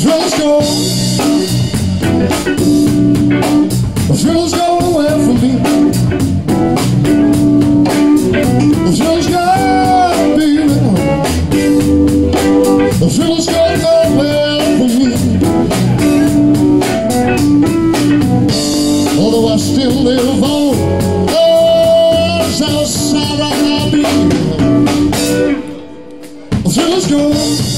thrills go. The thrills go away from me. The thrills go baby. The thrills go away from me. Although I still live on oh, how sad I've being. The thrills go.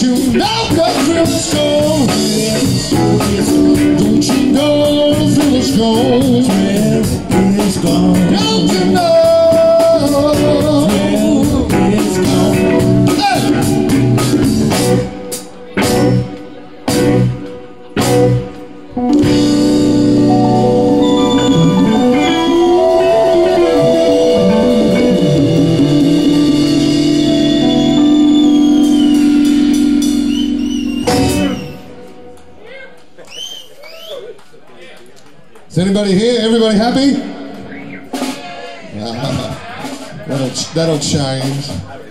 you know? The thrill is gone. Don't you know? The thrill is gone. Gone. Don't you know? Hey! Anybody here? Everybody happy? Ah, that'll, that'll change.